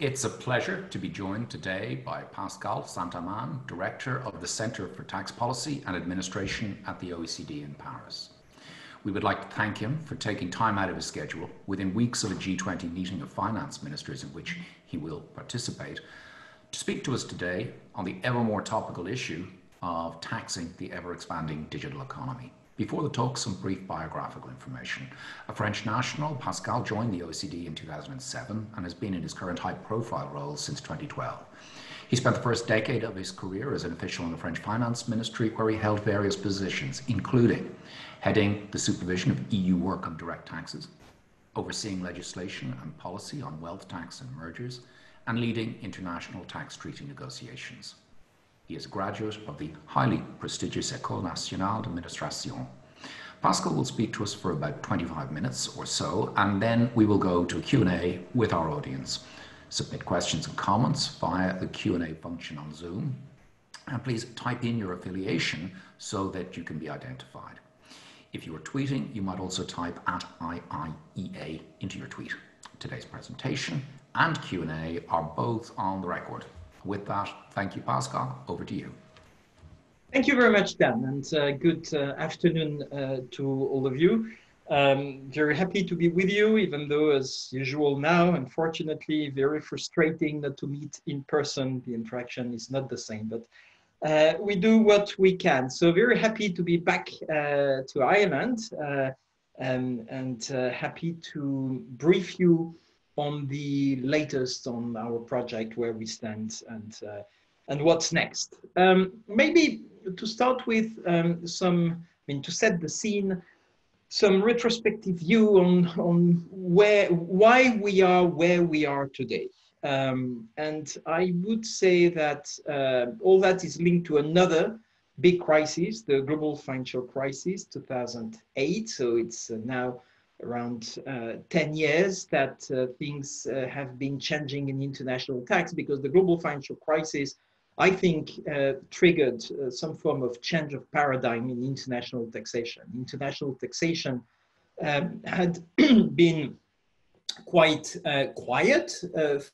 It's a pleasure to be joined today by Pascal Saint-Amans, Director of the Center for Tax Policy and Administration at the OECD in Paris. We would like to thank him for taking time out of his schedule within weeks of a G20 meeting of finance ministers in which he will participate to speak to us today on the ever more topical issue of taxing the ever expanding digital economy. Before the talk, some brief biographical information. A French national, Pascal joined the OECD in 2007 and has been in his current high profile role since 2012. He spent the first decade of his career as an official in the French Finance Ministry, where he held various positions, including heading the supervision of EU work on direct taxes, overseeing legislation and policy on wealth tax and mergers, and leading international tax treaty negotiations. He is a graduate of the highly prestigious École Nationale d'Administration. Pascal will speak to us for about 25 minutes or so, and then we will go to a Q&A with our audience. Submit questions and comments via the Q&A function on Zoom. And please type in your affiliation so that you can be identified. If you are tweeting, you might also type at IIEA into your tweet. Today's presentation and Q&A are both on the record. With that, thank you, Pascal. Over to you. Thank you very much, Dan, and uh, good uh, afternoon uh, to all of you. Um, very happy to be with you, even though, as usual now, unfortunately, very frustrating not to meet in person. The interaction is not the same, but uh, we do what we can. So very happy to be back uh, to Ireland uh, um, and happy to brief you on the latest on our project, where we stand, and uh, and what's next. Um, maybe to start with um, some, I mean, to set the scene, some retrospective view on on where why we are where we are today. Um, and I would say that uh, all that is linked to another big crisis, the global financial crisis, 2008. So it's uh, now around uh, 10 years that uh, things uh, have been changing in international tax because the global financial crisis, I think, uh, triggered uh, some form of change of paradigm in international taxation. International taxation um, had been quite uh, quiet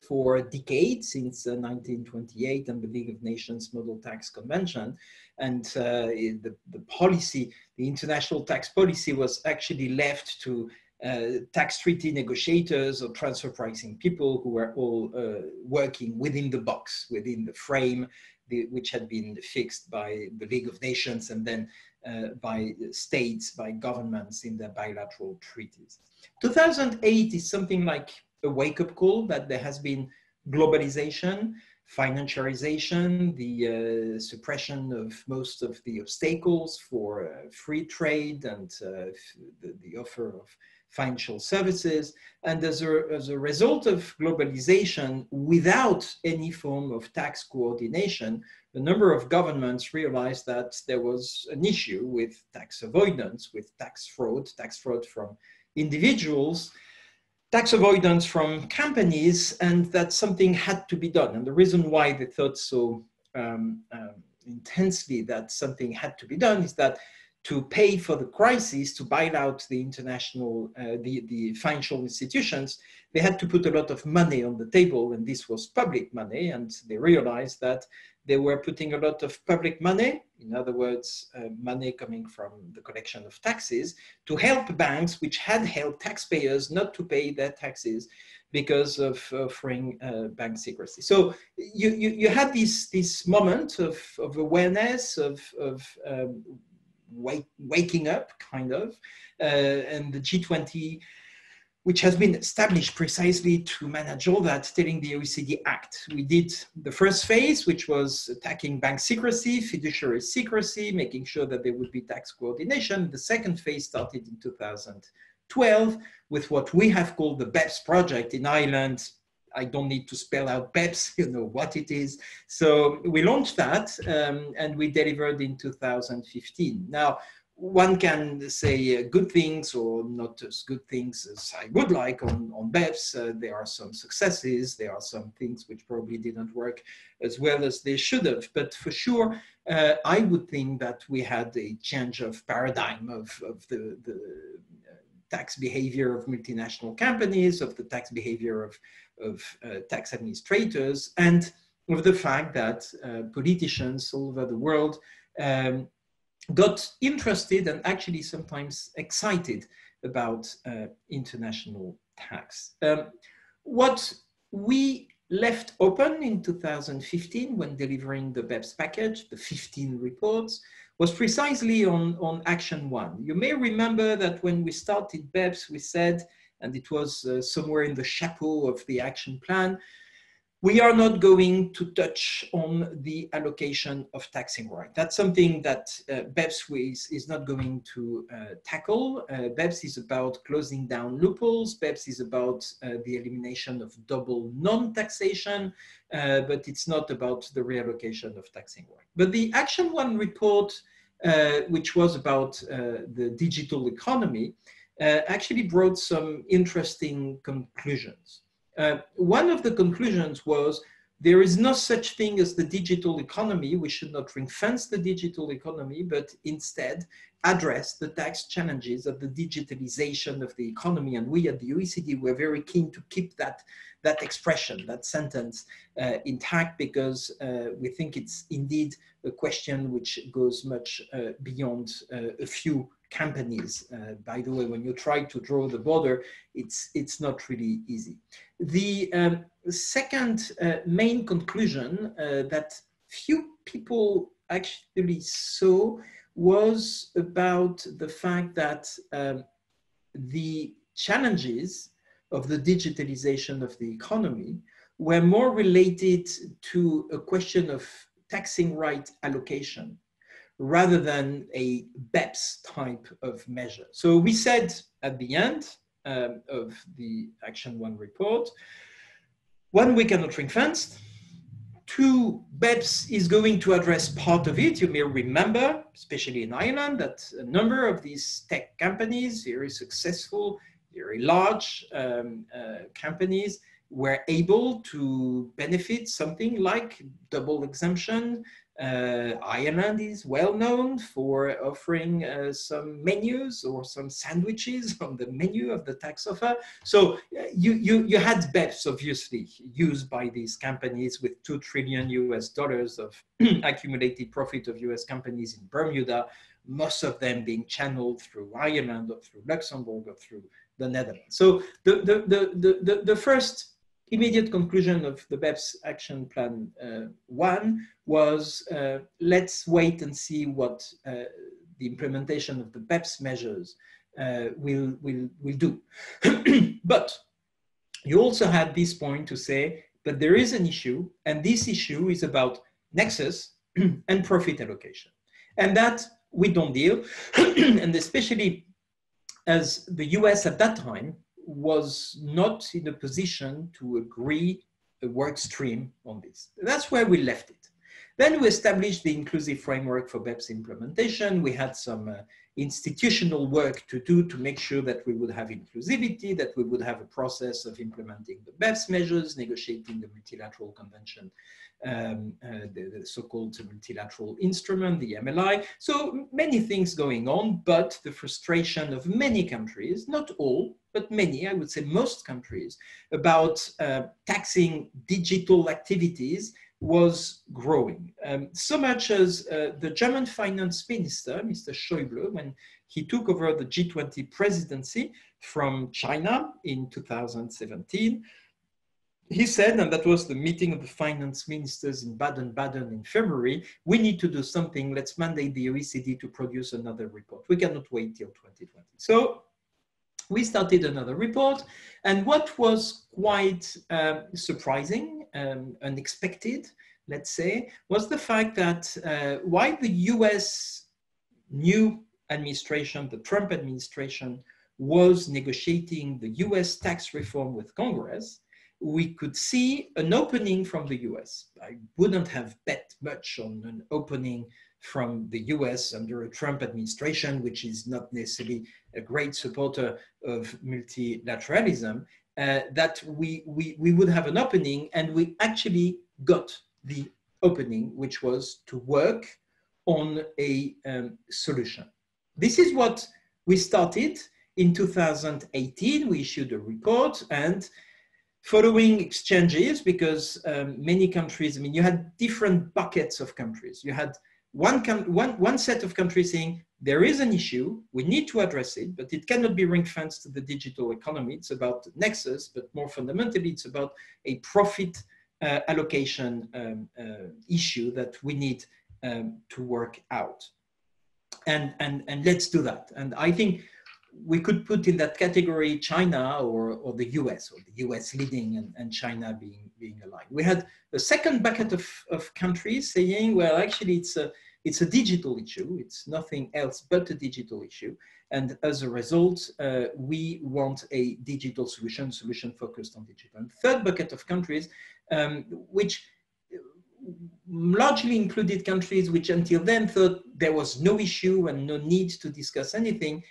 for decades since 1928 and the League of Nations Model Tax Convention and uh, the, the policy, the international tax policy was actually left to uh, tax treaty negotiators or transfer pricing people who were all uh, working within the box, within the frame, the, which had been fixed by the League of Nations and then uh, by states, by governments in their bilateral treaties. 2008 is something like a wake-up call that there has been globalization, financiarization, the uh, suppression of most of the obstacles for uh, free trade and uh, the, the, offer of financial services. And as a, as a result of globalization, without any form of tax coordination, a number of governments realized that there was an issue with tax avoidance, with tax fraud, tax fraud from individuals, tax avoidance from companies and that something had to be done. And the reason why they thought so um, um, intensely that something had to be done is that to pay for the crisis, to bail out the international, uh, the, the financial institutions, they had to put a lot of money on the table, and this was public money, and they realized that they were putting a lot of public money, in other words, uh, money coming from the collection of taxes, to help banks which had helped taxpayers not to pay their taxes because of offering uh, bank secrecy. So you, you, you had this, this moment of, of awareness, of, of um, wake, waking up, kind of, uh, and the G20 which has been established precisely to manage all that, telling the OECD Act. We did the first phase, which was attacking bank secrecy, fiduciary secrecy, making sure that there would be tax coordination. The second phase started in 2012 with what we have called the BEPS project in Ireland. I don't need to spell out BEPS, you know what it is. So we launched that um, and we delivered in 2015. Now, one can say uh, good things or not as good things as I would like on, on BEPS. Uh, there are some successes, there are some things which probably didn't work as well as they should have. But for sure, uh, I would think that we had a change of paradigm of, of the, the uh, tax behavior of multinational companies, of the tax behavior of, of uh, tax administrators and of the fact that uh, politicians all over the world um, got interested and actually sometimes excited about uh, international tax. Um, what we left open in 2015 when delivering the BEPS package, the 15 reports, was precisely on, on action one. You may remember that when we started BEPS, we said, and it was uh, somewhere in the chapeau of the action plan, we are not going to touch on the allocation of taxing right. That's something that uh, BEPS is, is not going to uh, tackle. Uh, BEPS is about closing down loopholes. BEPS is about uh, the elimination of double non-taxation, uh, but it's not about the reallocation of taxing right. But the Action One report, uh, which was about the digital economy, actually brought some interesting conclusions. Uh, one of the conclusions was there is no such thing as the digital economy. We should not ring fence the digital economy, but instead address the tax challenges of the digitalization of the economy. And we at the OECD were very keen to keep that, that expression, that sentence uh, intact because uh, we think it's indeed a question which goes much uh, beyond uh, a few companies. Uh, by the way, when you try to draw the border, it's, it's not really easy. The um, second uh, main conclusion uh, that few people actually saw was about the fact that um, the challenges of the digitalization of the economy were more related to a question of taxing right allocation rather than a BEPS type of measure. So we said at the end um, of the Action 1 report, one, we cannot ring fenced. Two, BEPS is going to address part of it. You may remember, especially in Ireland, that a number of these tech companies, very successful, very large um, uh, companies, were able to benefit something like double exemption, uh, Ireland is well known for offering uh, some menus or some sandwiches on the menu of the tax offer. So uh, you, you, you had BEPS obviously used by these companies with 2 trillion US dollars of accumulated profit of US companies in Bermuda, most of them being channeled through Ireland or through Luxembourg or through the Netherlands. So the, the, the, the, the first immediate conclusion of the BEPS action plan uh, one was uh, let's wait and see what uh, the implementation of the BEPS measures uh, will, will, will do. but you also had this point to say, but there is an issue, and this issue is about nexus and profit allocation. And that we don't deal, and especially as the US at that time was not in a position to agree a work stream on this. That's where we left it. Then we established the inclusive framework for BEPS implementation. We had some uh, institutional work to do to make sure that we would have inclusivity, that we would have a process of implementing the BEPS measures, negotiating the multilateral convention, um, uh, the, the so-called multilateral instrument, the MLI. So many things going on, but the frustration of many countries, not all, but many, I would say most countries, about uh, taxing digital activities was growing. Um, so much as uh, the German finance minister, Mr. Schäuble, when he took over the G20 presidency from China in 2017, he said, and that was the meeting of the finance ministers in Baden-Baden in February, we need to do something, let's mandate the OECD to produce another report. We cannot wait till 2020. So we started another report. And what was quite uh, surprising, um, unexpected, let's say, was the fact that uh, while the US new administration, the Trump administration, was negotiating the US tax reform with Congress, we could see an opening from the US. I wouldn't have bet much on an opening from the US under a Trump administration, which is not necessarily a great supporter of multilateralism, uh, that we, we, we would have an opening and we actually got the opening, which was to work on a um, solution. This is what we started in 2018. We issued a report and following exchanges because um, many countries, I mean, you had different buckets of countries. You had one, one, one set of countries saying there is an issue, we need to address it, but it cannot be ring fenced to the digital economy. It's about nexus, but more fundamentally, it's about a profit uh, allocation um, uh, issue that we need um, to work out. And, and, and let's do that. And I think we could put in that category China or, or the US, or the US leading and, and China being, being aligned. We had a second bucket of, of countries saying, well, actually, it's a, it's a digital issue. It's nothing else but a digital issue. And as a result, uh, we want a digital solution, solution focused on digital. And third bucket of countries, um, which largely included countries which until then thought there was no issue and no need to discuss anything,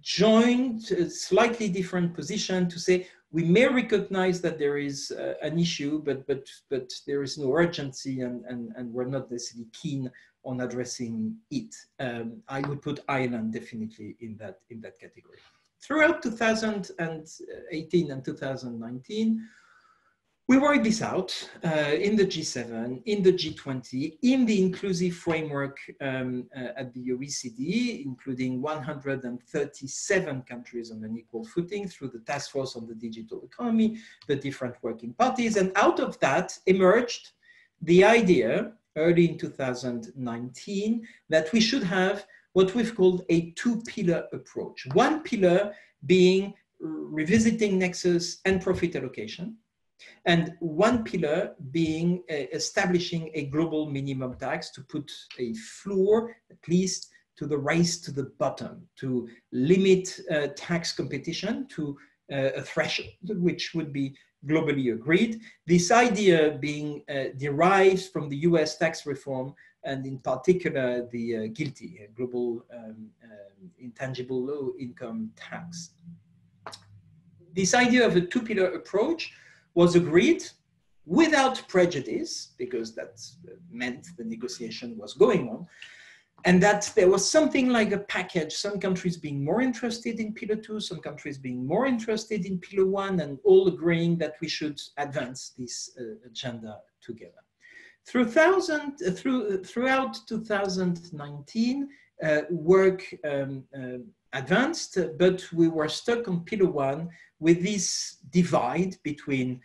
joined a slightly different position to say we may recognize that there is uh, an issue, but but but there is no urgency, and and and we're not necessarily keen on addressing it. Um, I would put Ireland definitely in that in that category. Throughout 2018 and 2019, we worked this out uh, in the G7, in the G20, in the inclusive framework um, uh, at the OECD, including 137 countries on an equal footing through the task force on the digital economy, the different working parties. And out of that emerged the idea early in 2019 that we should have what we've called a two pillar approach. One pillar being revisiting nexus and profit allocation and one pillar being uh, establishing a global minimum tax to put a floor, at least to the race to the bottom, to limit uh, tax competition to a threshold which would be globally agreed. This idea being uh, derived from the US tax reform and in particular the uh, GILTI, Global um, um, Intangible Low Income Tax. This idea of a two-pillar approach was agreed without prejudice, because that meant the negotiation was going on, and that there was something like a package, some countries being more interested in pillar two, some countries being more interested in pillar one, and all agreeing that we should advance this uh, agenda together. Through thousand, uh, through, uh, throughout 2019, uh, work um, uh, advanced, but we were stuck on pillar one with this divide between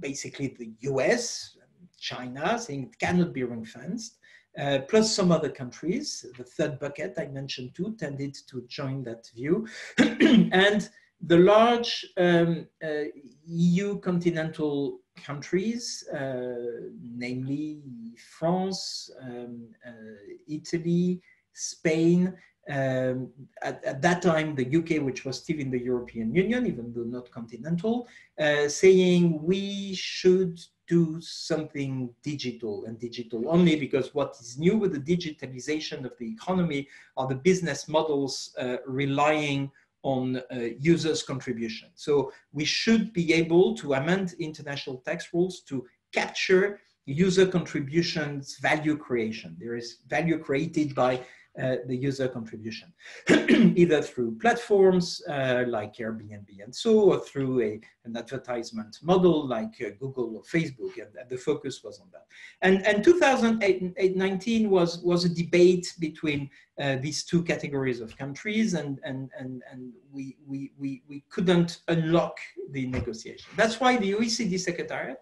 basically the US, China, saying it cannot be ring fenced, uh, plus some other countries. The third bucket I mentioned too tended to join that view. and the large um, uh, EU continental countries, uh, namely France, um, uh, Italy, Spain, um, at, at, that time, the UK, which was still in the European Union, even though not continental, uh, saying we should do something digital and digital only because what is new with the digitalization of the economy are the business models uh, relying on uh, users' contribution. So we should be able to amend international tax rules to capture user contributions value creation. There is value created by uh, the user contribution, either through platforms uh, like Airbnb and so, or through a, an advertisement model like uh, Google or Facebook, and, and, the focus was on that. And, and 2019 was, was a debate between uh, these two categories of countries, and, and, and, and we, we, we, we couldn't unlock the negotiation. That's why the OECD Secretariat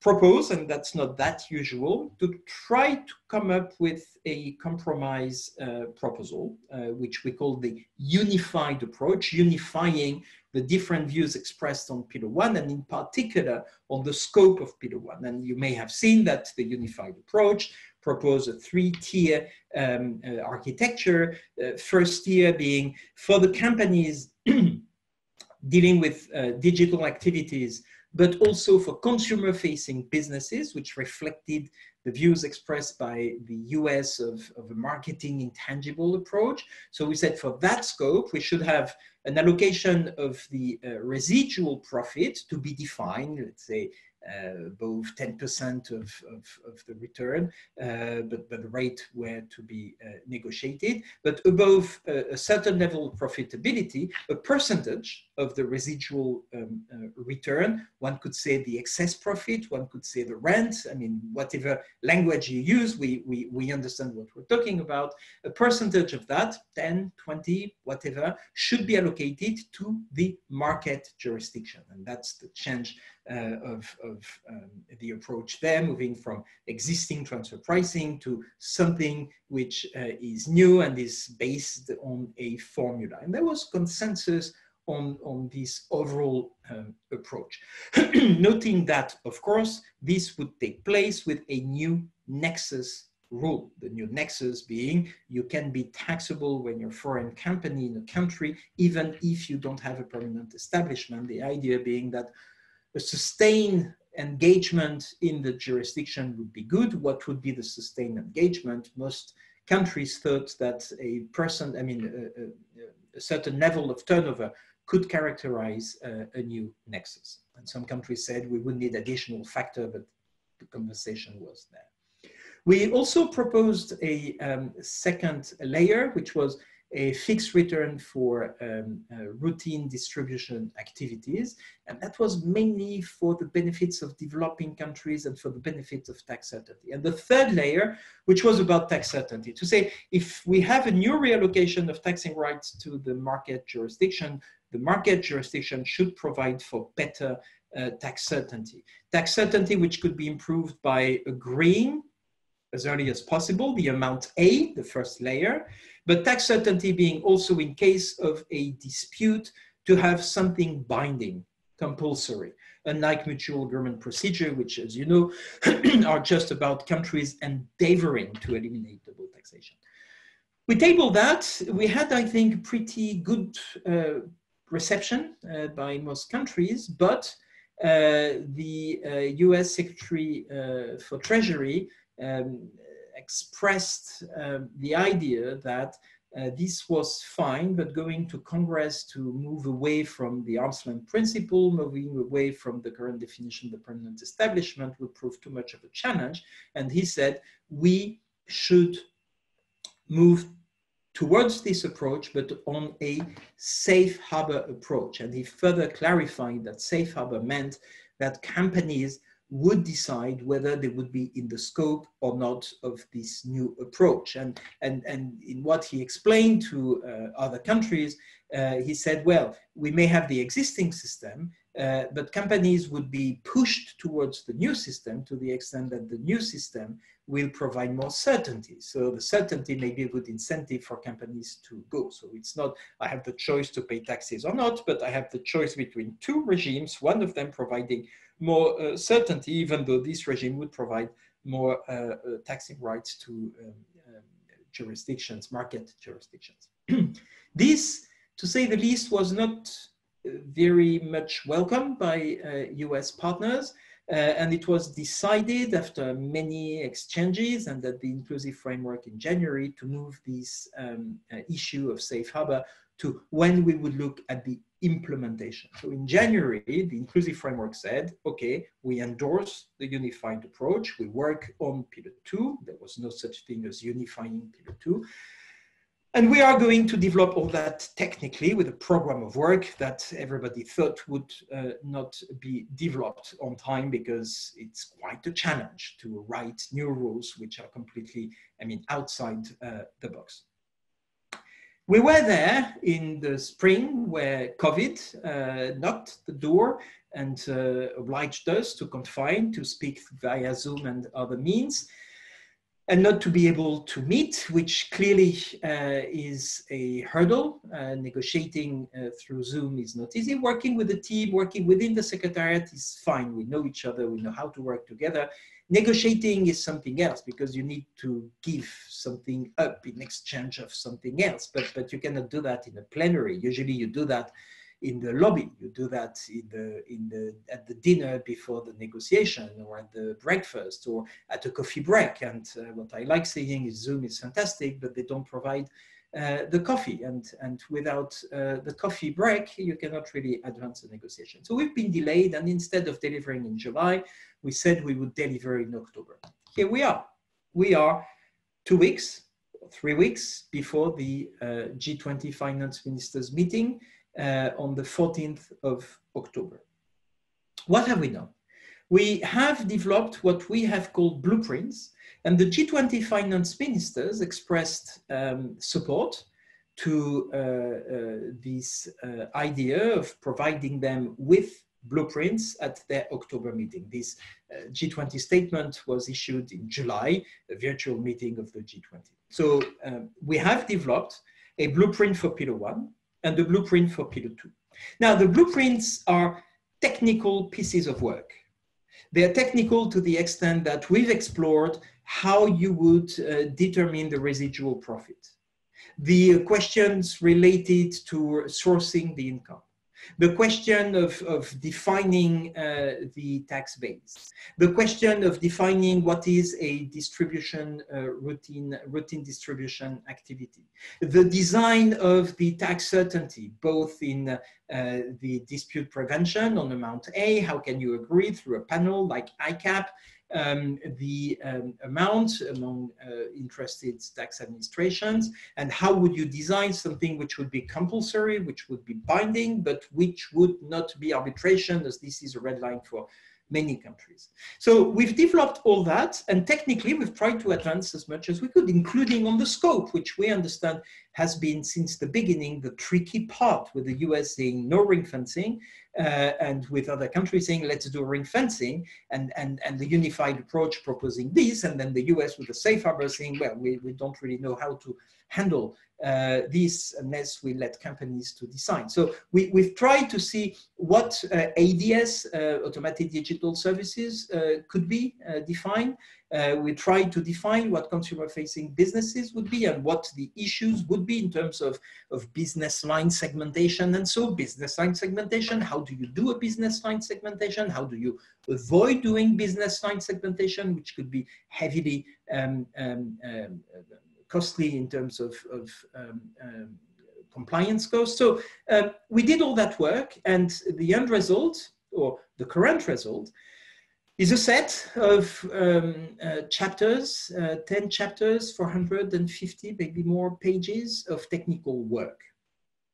propose, and that's not that usual, to try to come up with a compromise uh, proposal, uh, which we call the unified approach, unifying the different views expressed on Pillar 1, and in particular on the scope of Pillar 1. And you may have seen that the unified approach proposes a three-tier um, uh, architecture, uh, first tier being for the companies dealing with uh, digital activities but also for consumer facing businesses, which reflected the views expressed by the US of, of a marketing intangible approach. So we said for that scope, we should have an allocation of the uh, residual profit to be defined, let's say above 10% of, of, of, the return, uh, but, but the rate were to be uh, negotiated. But above a, a, certain level of profitability, a percentage of the residual um, return, one could say the excess profit, one could say the rent, I mean, whatever language you use, we, we, we understand what we're talking about. A percentage of that, 10, 20, whatever, should be allocated to the market jurisdiction. And that's the change uh, of, of um, the approach there, moving from existing transfer pricing to something which uh, is new and is based on a formula. And there was consensus on, on this overall um, approach, noting that, of course, this would take place with a new nexus rule. The new nexus being you can be taxable when you're a foreign company in a country, even if you don't have a permanent establishment. The idea being that a sustained engagement in the jurisdiction would be good. What would be the sustained engagement? Most countries thought that a person, I mean, a, a, a certain level of turnover could characterize uh, a new nexus. And some countries said we would need additional factor, but the conversation was there. We also proposed a um, second layer, which was a fixed return for um, uh, routine distribution activities. And that was mainly for the benefits of developing countries and for the benefits of tax certainty. And the third layer, which was about tax certainty, to say if we have a new reallocation of taxing rights to the market jurisdiction, the market jurisdiction should provide for better uh, tax certainty. Tax certainty which could be improved by agreeing as early as possible the amount A, the first layer, but tax certainty being also in case of a dispute to have something binding, compulsory, unlike mutual agreement procedure, which as you know, are just about countries endeavoring to eliminate double taxation. We tabled that. We had, I think, pretty good uh, reception uh, by most countries, but uh, the US uh, Secretary uh, for Treasury um, expressed um, the idea that uh, this was fine, but going to Congress to move away from the arm's length principle, moving away from the current definition of the permanent establishment would prove too much of a challenge. And he said, we should move towards this approach, but on a safe harbor approach. And he further clarified that safe harbor meant that companies would decide whether they would be in the scope or not of this new approach. And, and, and in what he explained to uh, other countries, uh, he said, well, we may have the existing system, uh, but companies would be pushed towards the new system to the extent that the new system will provide more certainty. So the certainty may be a good incentive for companies to go. So it's not, I have the choice to pay taxes or not, but I have the choice between two regimes, one of them providing more uh, certainty, even though this regime would provide more uh, uh, taxing rights to um, um, jurisdictions, market jurisdictions. this, to say the least, was not very much welcomed by US partners. Uh, and it was decided after many exchanges and at the inclusive framework in January to move this um, uh, issue of safe harbor to when we would look at the implementation. So in January, the inclusive framework said, okay, we endorse the unified approach. We work on pillar two. There was no such thing as unifying pillar two. And we are going to develop all that technically with a program of work that everybody thought would uh, not be developed on time because it's quite a challenge to write new rules which are completely, I mean, outside uh, the box. We were there in the spring where COVID uh, knocked the door and uh, obliged us to confine, to speak via Zoom and other means, and not to be able to meet, which clearly uh, is a hurdle. Uh, negotiating uh, through Zoom is not easy. Working with the team, working within the secretariat is fine. We know each other, we know how to work together Negotiating is something else because you need to give something up in exchange of something else, but, but you cannot do that in a plenary. Usually you do that in the lobby. You do that in the, in the, at the dinner before the negotiation or at the breakfast or at a coffee break. And uh, what I like saying is Zoom is fantastic, but they don't provide uh, the coffee. And, and without uh, the coffee break, you cannot really advance the negotiation. So we've been delayed. And instead of delivering in July, we said we would deliver in October. Here we are. We are two weeks, three weeks before the uh, G20 finance ministers meeting uh, on the 14th of October. What have we done? We have developed what we have called blueprints, and the G20 finance ministers expressed um, support to uh, uh, this uh, idea of providing them with blueprints at their October meeting. This uh, G20 statement was issued in July, a virtual meeting of the G20. So um, we have developed a blueprint for Pillar 1 and a blueprint for Pillar 2. Now, the blueprints are technical pieces of work. They are technical to the extent that we've explored how you would uh, determine the residual profit. The questions related to sourcing the income the question of, of defining uh, the tax base, the question of defining what is a distribution uh, routine, routine distribution activity, the design of the tax certainty, both in uh, the dispute prevention on amount A, how can you agree through a panel like ICAP, um, the um, amount among uh, interested tax administrations and how would you design something which would be compulsory, which would be binding, but which would not be arbitration as this is a red line for many countries. So we've developed all that, and technically we've tried to advance as much as we could, including on the scope, which we understand has been since the beginning the tricky part, with the US saying no ring fencing, uh, and with other countries saying let's do ring fencing, and, and, and the unified approach proposing this, and then the US with the safe harbor saying, well, we, we don't really know how to handle uh, this unless we let companies to design. So we, we've tried to see what uh, ADS, uh, automatic digital services, uh, could be uh, defined. Uh, we tried to define what consumer-facing businesses would be and what the issues would be in terms of, of business line segmentation and so business line segmentation. How do you do a business line segmentation? How do you avoid doing business line segmentation, which could be heavily um, um, um, costly in terms of, of um, um, compliance costs. So um, we did all that work and the end result or the current result is a set of um, uh, chapters, uh, 10 chapters, 450, maybe more pages of technical work.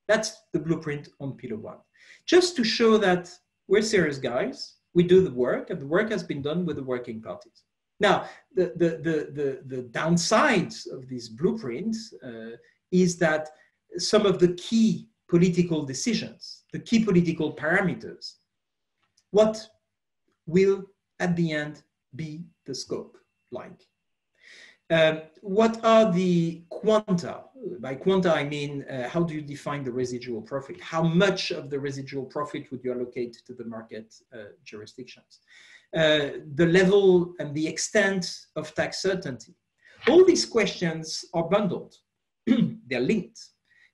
That's the blueprint on Pillar One. Just to show that we're serious guys, we do the work, and the work has been done with the working parties. Now, the, the, the, the, the downsides of this blueprint uh, is that some of the key political decisions, the key political parameters, what will at the end be the scope like? Um, what are the quanta? By quanta, I mean, uh, how do you define the residual profit? How much of the residual profit would you allocate to the market uh, jurisdictions? Uh, the level and the extent of tax certainty. All these questions are bundled, they're linked,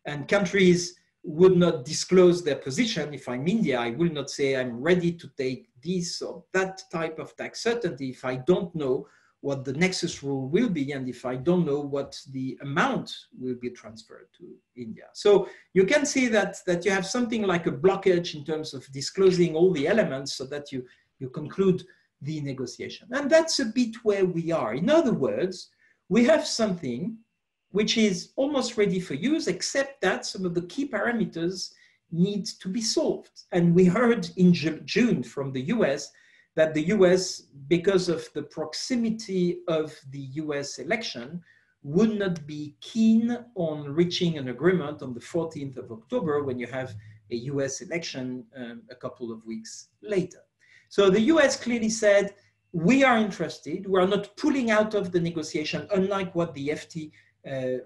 and countries would not disclose their position. If I'm India, I will not say I'm ready to take this or that type of tax certainty if I don't know what the nexus rule will be and if I don't know what the amount will be transferred to India. So you can see that, that you have something like a blockage in terms of disclosing all the elements so that you you conclude the negotiation. And that's a bit where we are. In other words, we have something which is almost ready for use, except that some of the key parameters need to be solved. And we heard in June from the US that the US, because of the proximity of the US election, would not be keen on reaching an agreement on the 14th of October when you have a US election um, a couple of weeks later. So the US clearly said, we are interested. We are not pulling out of the negotiation, unlike what the FT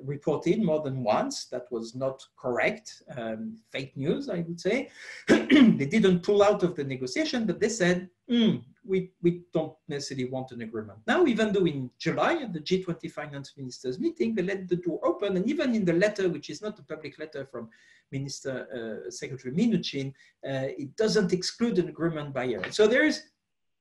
reported more than once. That was not correct, um, fake news, I would say. they didn't pull out of the negotiation, but they said, mm, we, we don't necessarily want an agreement. Now, even though in July at the G20 finance ministers meeting, they let the door open, and even in the letter, which is not a public letter from Minister uh, Secretary Mnuchin, uh, it doesn't exclude an agreement by year. So there is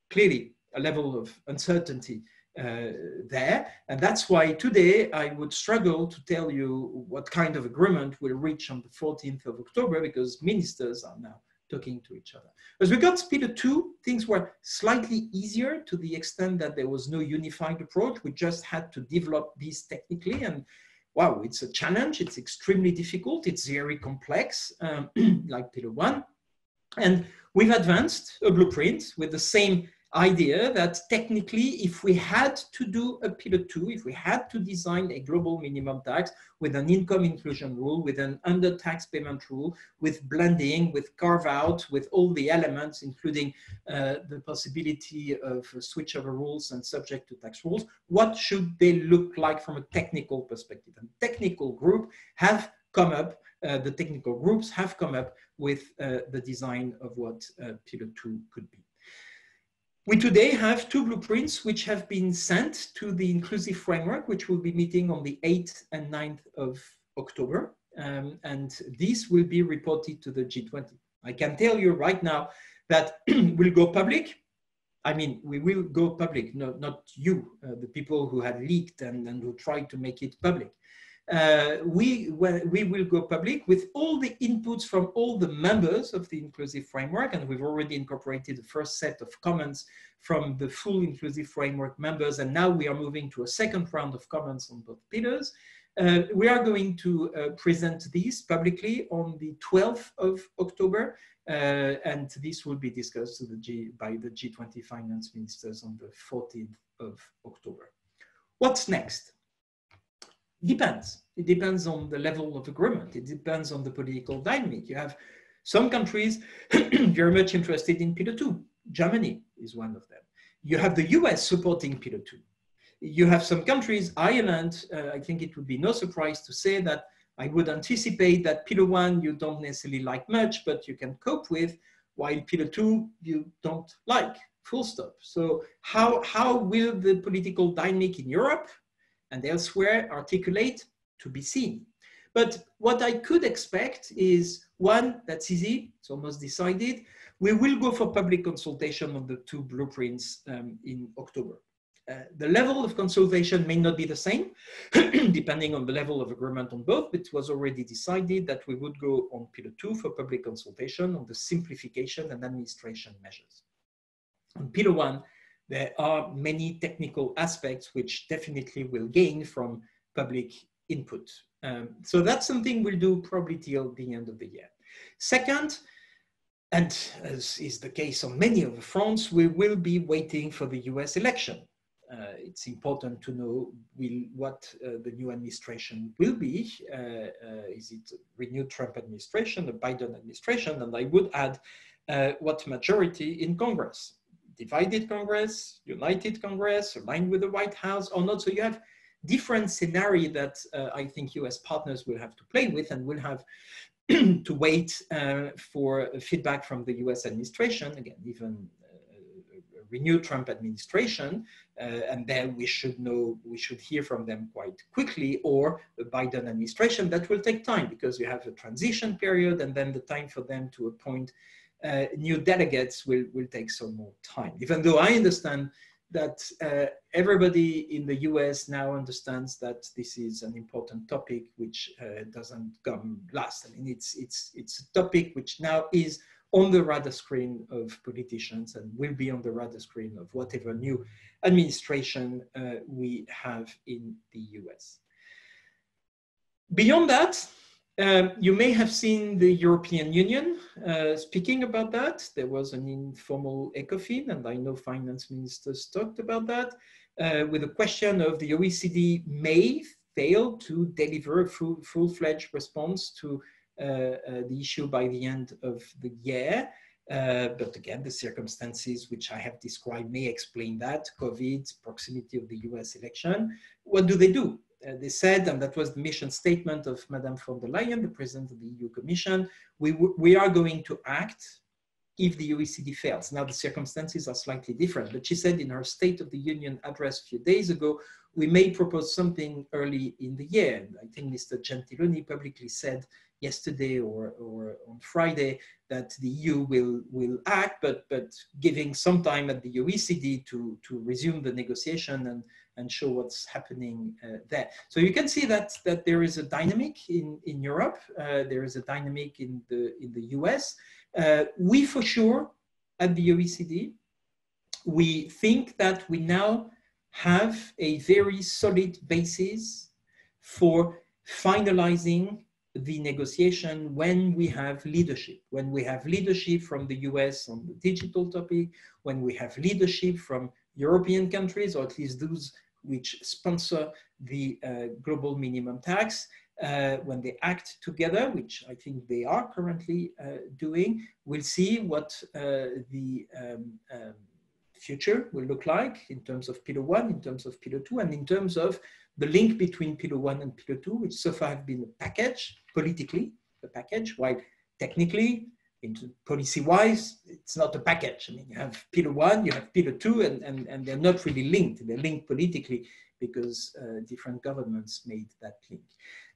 clearly a level of uncertainty uh, there. And that's why today I would struggle to tell you what kind of agreement we'll reach on the 14th of October because ministers are now talking to each other. As regards Pillar 2, things were slightly easier to the extent that there was no unified approach. We just had to develop these technically and wow, it's a challenge. It's extremely difficult. It's very complex, um, like Pillar 1. And we've advanced a blueprint with the same idea that technically, if we had to do a pillar two, if we had to design a global minimum tax with an income inclusion rule, with an under tax payment rule, with blending, with carve out, with all the elements, including uh, the possibility of switchover rules and subject to tax rules, what should they look like from a technical perspective? And technical group have come up, uh, the technical groups have come up with uh, the design of what uh, pillar two could be. We today have two blueprints which have been sent to the inclusive framework, which will be meeting on the 8th and 9th of October. Um, and these will be reported to the G20. I can tell you right now that we'll go public. I mean, we will go public, no, not you, uh, the people who had leaked and, and who tried to make it public uh, we, we will go public with all the inputs from all the members of the inclusive framework, and we've already incorporated the first set of comments from the full inclusive framework members, and now we are moving to a second round of comments on both pillars. Uh, we are going to uh, present these publicly on the 12th of October, uh, and this will be discussed the G, by the G20 finance ministers on the 14th of October. What's next? Depends. It depends on the level of agreement. It depends on the political dynamic. You have some countries very much interested in Pillar 2. Germany is one of them. You have the US supporting Pillar 2. You have some countries, Ireland, uh, I think it would be no surprise to say that I would anticipate that Pillar 1 you don't necessarily like much, but you can cope with, while Pillar 2 you don't like, full stop. So how, how will the political dynamic in Europe and elsewhere articulate to be seen. But what I could expect is one, that's easy, it's almost decided. We will go for public consultation on the two blueprints um, in October. Uh, the level of consultation may not be the same, depending on the level of agreement on both, but it was already decided that we would go on pillar two for public consultation on the simplification and administration measures. On pillar one, there are many technical aspects which definitely will gain from public input. Um, so that's something we'll do probably till the end of the year. Second, and as is the case on many of the fronts, we will be waiting for the US election. Uh, it's important to know will, what uh, the new administration will be. Uh, uh is it a renewed Trump administration, a Biden administration? And I would add uh, what majority in Congress divided Congress, united Congress, aligned with the White House or not. So you have different scenario that uh, I think US partners will have to play with and will have to wait uh, for feedback from the US administration, again, even uh, a renewed Trump administration, uh, and then we should know, we should hear from them quite quickly, or the Biden administration, that will take time because you have a transition period and then the time for them to appoint uh, new delegates will, will take some more time. Even though I understand that uh, everybody in the US now understands that this is an important topic which uh, doesn't come last. I mean, it's, it's, it's a topic which now is on the radar screen of politicians and will be on the radar screen of whatever new administration uh, we have in the US. Beyond that, um, you may have seen the European Union uh, speaking about that. There was an informal ECOFIN, and I know finance ministers talked about that, uh, with a question of the OECD may fail to deliver a full, full-fledged response to uh, uh the issue by the end of the year. Uh, but again, the circumstances which I have described may explain that, COVID, proximity of the US election. What do they do? Uh, they said, and that was the mission statement of Madame von der Leyen, the president of the EU Commission, we, we are going to act if the OECD fails. Now, the circumstances are slightly different, but she said in her State of the Union address a few days ago, we may propose something early in the year. I think Mr. Gentiloni publicly said yesterday or, or on Friday that the EU will, will act, but, but giving some time at the OECD to, to resume the negotiation and, and show what's happening uh, there. So you can see that, that there is a dynamic in, in Europe, uh, there is a dynamic in the, in the US. Uh, we for sure at the OECD, we think that we now have a very solid basis for finalizing the negotiation when we have leadership, when we have leadership from the US on the digital topic, when we have leadership from European countries, or at least those which sponsor the uh, global minimum tax, uh, when they act together, which I think they are currently uh, doing, we'll see what uh, the um, um, future will look like in terms of pillar one, in terms of pillar two, and in terms of the link between pillar one and pillar two, which so far have been a package, politically, a package, while technically, into policy-wise, it's not a package. I mean, you have pillar one, you have pillar two, and, and, and they're not really linked. They're linked politically because uh, different governments made that link.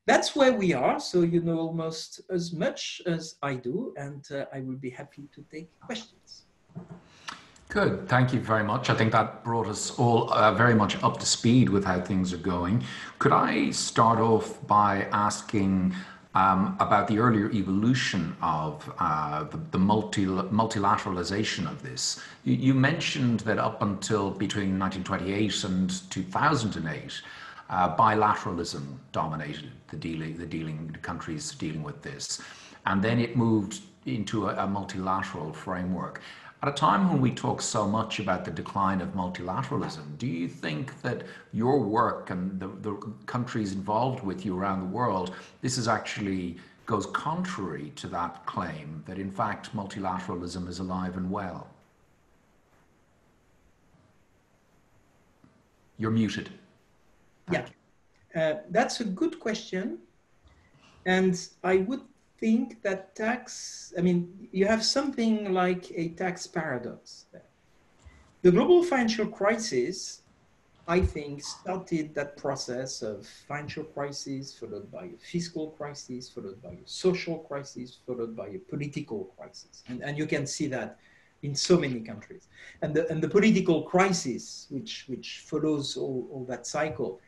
That's where we are. So you know almost as much as I do, and uh, I will be happy to take questions. Good. Thank you very much. I think that brought us all uh, very much up to speed with how things are going. Could I start off by asking um, about the earlier evolution of uh, the, the multi, multilateralization of this? You, you, mentioned that up until between 1928 and 2008, uh, bilateralism dominated the dealing, the dealing countries dealing with this, and then it moved into a, a multilateral framework. At a time when we talk so much about the decline of multilateralism, do you think that your work and the, the countries involved with you around the world, this is actually goes contrary to that claim that in fact multilateralism is alive and well? You're muted. Thank yeah, uh, that's a good question. And I would think that tax, I mean, you have something like a tax paradox. The global financial crisis, I think, started that process of financial crisis, followed by a fiscal crisis, followed by a social crisis, followed by a political crisis. And, and you can see that in so many countries. And the, and the political crisis, which, which follows all, all that cycle,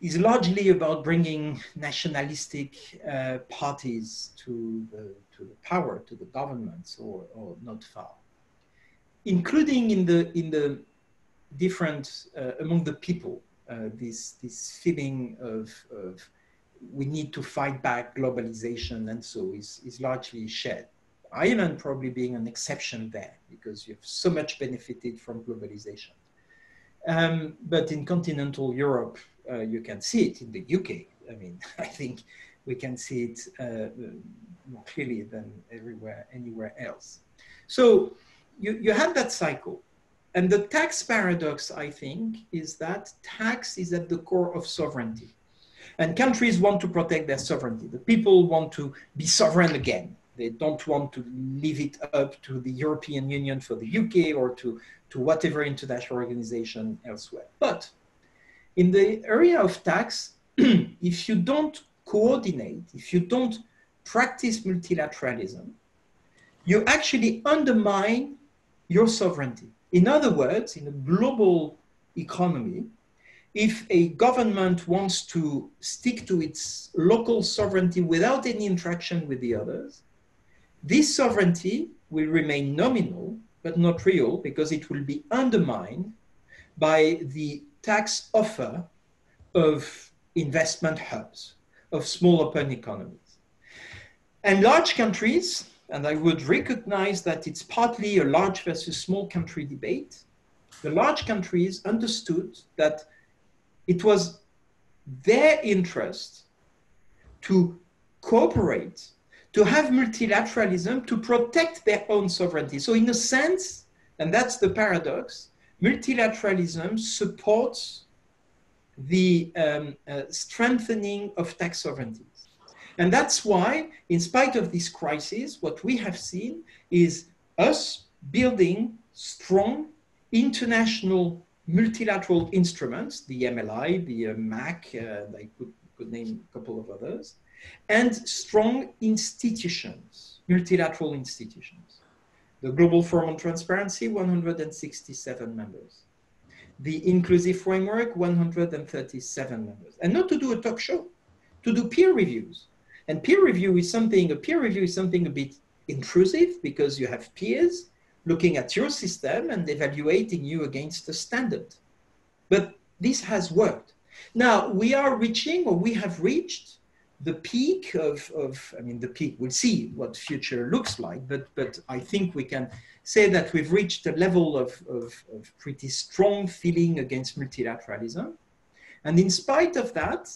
is largely about bringing nationalistic uh, parties to the, to the power, to the governments, or, or not far, including in the, in the different, uh, among the people, uh, this, this feeling of, of we need to fight back globalization and so is, is largely shared. Ireland probably being an exception there because you've so much benefited from globalization. Um, but in continental Europe, uh, you can see it in the UK. I mean, I think we can see it uh, more clearly than everywhere, anywhere else. So you, you have that cycle. And the tax paradox, I think, is that tax is at the core of sovereignty. And countries want to protect their sovereignty. The people want to be sovereign again. They don't want to leave it up to the European Union for the UK or to, to whatever international organization elsewhere. But in the area of tax, if you don't coordinate, if you don't practice multilateralism, you actually undermine your sovereignty. In other words, in a global economy, if a government wants to stick to its local sovereignty without any interaction with the others, this sovereignty will remain nominal, but not real, because it will be undermined by the tax offer of investment hubs, of small open economies. And large countries, and I would recognize that it's partly a large versus small country debate, the large countries understood that it was their interest to cooperate, to have multilateralism, to protect their own sovereignty. So, in a sense, and that's the paradox, multilateralism supports the um, uh, strengthening of tax sovereignties. And that's why, in spite of this crisis, what we have seen is us building strong international multilateral instruments, the MLI, the uh, MAC, uh, I could could name a couple of others, and strong institutions, multilateral institutions. The Global Forum on Transparency, 167 members. The Inclusive Framework, 137 members. And not to do a talk show, to do peer reviews. And peer review is something, a peer review is something a bit intrusive because you have peers looking at your system and evaluating you against a standard. But this has worked. Now we are reaching, or we have reached, the peak of, of I mean, the peak, we'll see what future looks like, but, but I think we can say that we've reached a level of, of, of pretty strong feeling against multilateralism. And in spite of that,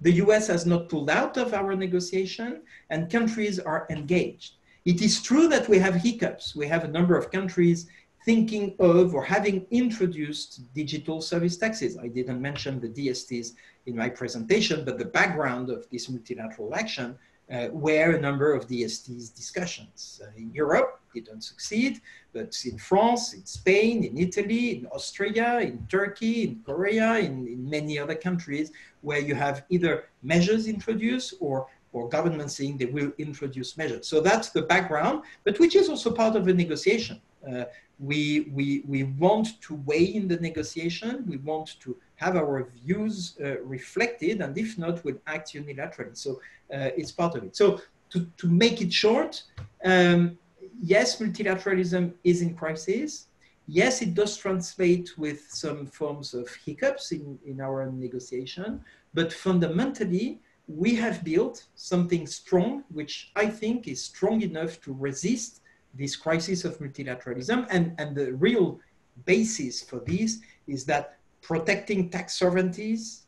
the US has not pulled out of our negotiation and countries are engaged. It is true that we have hiccups. We have a number of countries thinking of or having introduced digital service taxes. I didn't mention the DSTs in my presentation, but the background of this multilateral action uh, were a number of DSTs discussions. Uh, in Europe, didn't succeed, but in France, in Spain, in Italy, in Austria, in Turkey, in Korea, in, in many other countries where you have either measures introduced or or governments saying they will introduce measures. So that's the background, but which is also part of a negotiation. Uh, we, we, we want to weigh in the negotiation, we want to have our views uh, reflected, and if not, we'll act unilaterally. So uh, it's part of it. So to, to make it short, um, yes, multilateralism is in crisis. Yes, it does translate with some forms of hiccups in, in our negotiation, but fundamentally, we have built something strong, which I think is strong enough to resist this crisis of multilateralism. And, and the real basis for this is that protecting tax sovereignties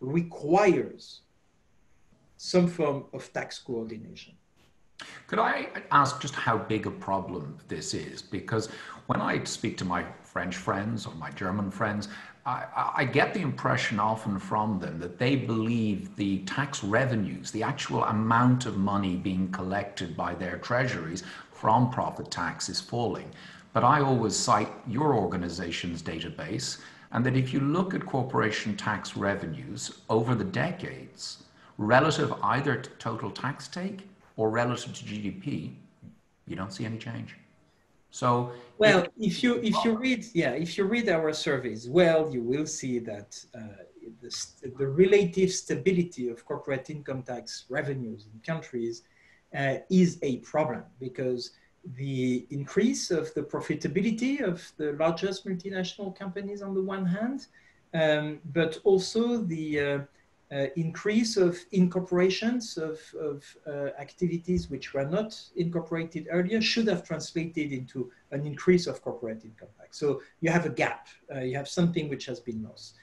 requires some form of tax coordination. Could I ask just how big a problem this is? Because when I speak to my French friends or my German friends, I, I, get the impression often from them that they believe the tax revenues, the actual amount of money being collected by their treasuries from profit tax is falling. But I always cite your organization's database, and that if you look at corporation tax revenues over the decades, relative either to total tax take or relative to GDP, you don't see any change. So well, if you if you read yeah if you read our surveys well, you will see that uh, the, the relative stability of corporate income tax revenues in countries uh, is a problem because the increase of the profitability of the largest multinational companies on the one hand, um, but also the uh, uh, increase of incorporations of, of uh, activities which were not incorporated earlier should have translated into an increase of corporate income tax. So you have a gap, uh, you have something which has been lost,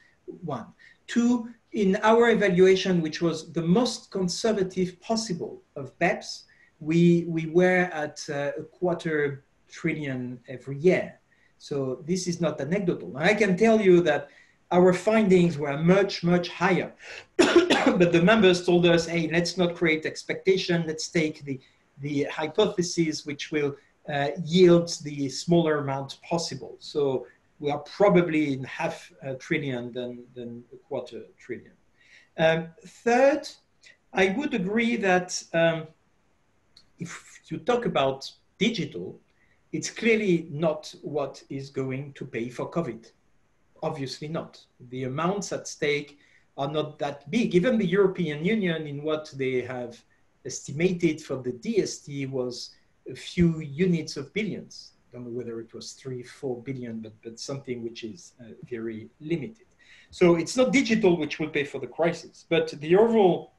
one. Two, in our evaluation, which was the most conservative possible of BEPS, we, we were at uh, a quarter trillion every year. So this is not anecdotal. And I can tell you that our findings were much, much higher. but the members told us, hey, let's not create expectation. Let's take the, the hypothesis which will uh, yield the smaller amount possible. So we are probably in half a trillion than, than a quarter trillion. Um, third, I would agree that um, if you talk about digital, it's clearly not what is going to pay for COVID. Obviously not. The amounts at stake are not that big. Even the European Union, in what they have estimated for the DST, was a few units of billions. Don't know whether it was three, four billion, but, but something which is uh, very limited. So it's not digital which will pay for the crisis, but the overall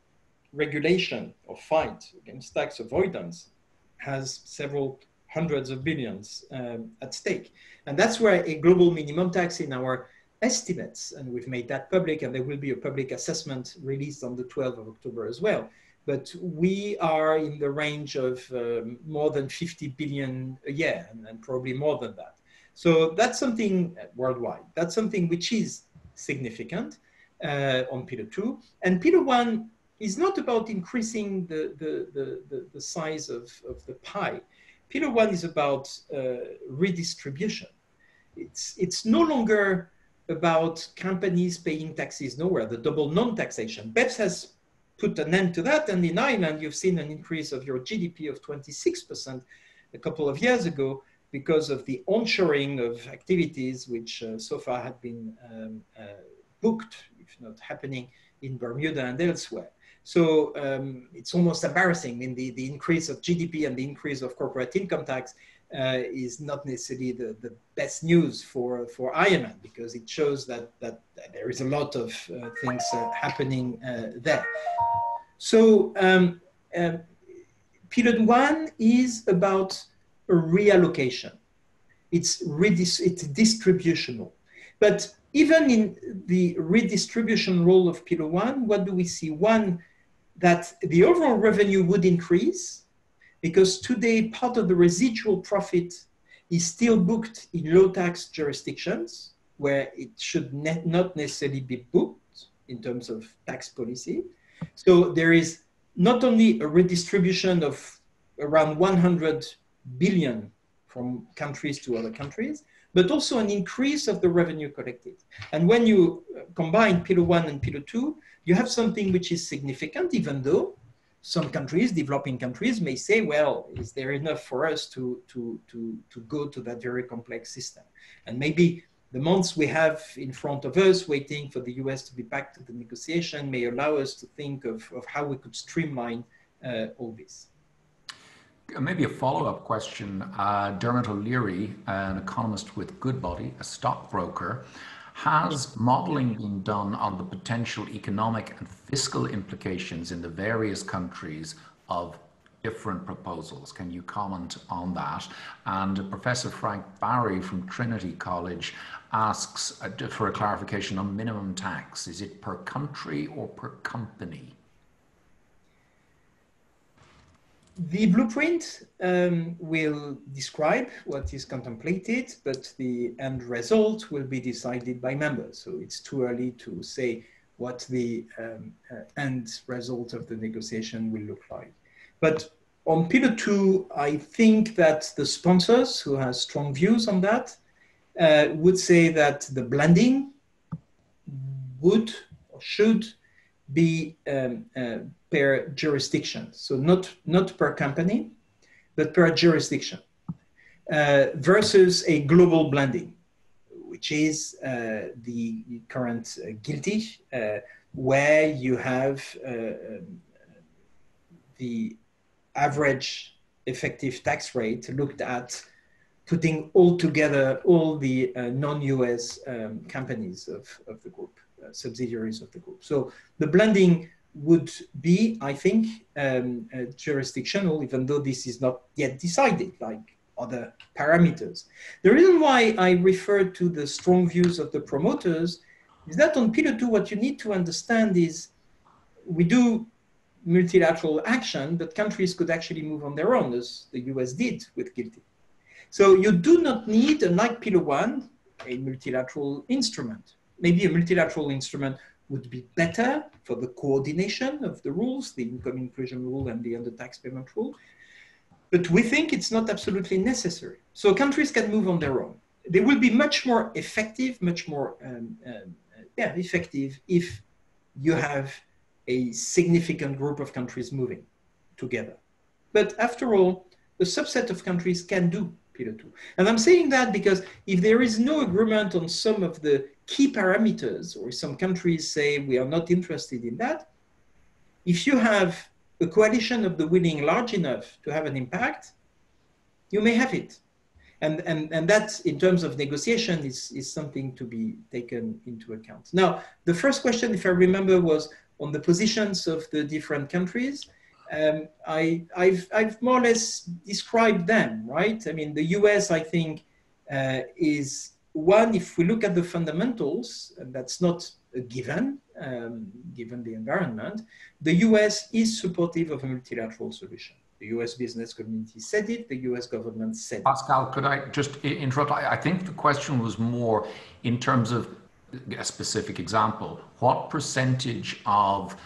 regulation or fight against tax avoidance has several hundreds of billions um, at stake. And that's where a global minimum tax in our estimates, and we've made that public, and there will be a public assessment released on the 12th of October as well. But we are in the range of um, more than 50 billion a year, and, and probably more than that. So that's something worldwide. That's something which is significant uh, on pillar two. And pillar one is not about increasing the, the, the, the, the size of, of the pie. Pillar one is about uh, redistribution. It's, it's no longer about companies paying taxes nowhere, the double non-taxation. BEPS has put an end to that. And in Ireland, you've seen an increase of your GDP of 26% a couple of years ago because of the onshoring of activities, which uh, so far had been um, uh, booked, if not happening, in Bermuda and elsewhere. So um, it's almost embarrassing. in the, the increase of GDP and the increase of corporate income tax uh, is not necessarily the, the best news for, for Ireland because it shows that, that there is a lot of uh, things uh, happening uh, there. So um, um, pillar one is about a reallocation. It's, redis it's distributional. But even in the redistribution role of pillar one, what do we see? One, that the overall revenue would increase because today part of the residual profit is still booked in low tax jurisdictions where it should ne not necessarily be booked in terms of tax policy. So there is not only a redistribution of around 100 billion from countries to other countries, but also an increase of the revenue collected. And when you combine Pillar 1 and Pillar 2, you have something which is significant, even though some countries, developing countries, may say, well, is there enough for us to, to, to, to go to that very complex system? And maybe the months we have in front of us waiting for the US to be back to the negotiation may allow us to think of, of how we could streamline uh, all this. Uh, maybe a follow-up question. Uh, Dermot O'Leary, an economist with Goodbody, a stockbroker, has modeling been done on the potential economic and fiscal implications in the various countries of different proposals? Can you comment on that? And Professor Frank Barry from Trinity College asks uh, for a clarification on minimum tax. Is it per country or per company? The blueprint um, will describe what is contemplated, but the end result will be decided by members. So it's too early to say what the um, uh, end result of the negotiation will look like. But on pillar two, I think that the sponsors who have strong views on that uh, would say that the blending would or should be um, uh, per jurisdiction. So not, not per company, but per jurisdiction uh, versus a global blending, which is uh, the current uh, GILTI, uh, where you have uh, um, the average effective tax rate looked at putting all together all the non-US um, companies of, of the group. Uh, subsidiaries of the group. So the blending would be, I think, um, uh, jurisdictional, even though this is not yet decided, like other parameters. The reason why I refer to the strong views of the promoters is that on Pillar 2, what you need to understand is we do multilateral action, but countries could actually move on their own, as the US did with GILTI. So you do not need, unlike Pillar 1, a multilateral instrument maybe a multilateral instrument would be better for the coordination of the rules, the income inclusion rule and the under-tax payment rule. But we think it's not absolutely necessary. So countries can move on their own. They will be much more effective, much more um, um, yeah, effective if you have a significant group of countries moving together. But after all, a subset of countries can do Pillar 2. And I'm saying that because if there is no agreement on some of the key parameters, or some countries say we are not interested in that, if you have a coalition of the willing large enough to have an impact, you may have it. And, and, and that, in terms of negotiation, is, is something to be taken into account. Now, the first question, if I remember, was on the positions of the different countries. Um, I, have I've more or less described them, right? I mean, the US, I think, uh, is one, if we look at the fundamentals, and that's not a given, um, given the environment, the US is supportive of a multilateral solution. The US business community said it, the US government said Pascal, could I just interrupt? I think the question was more in terms of a specific example. What percentage of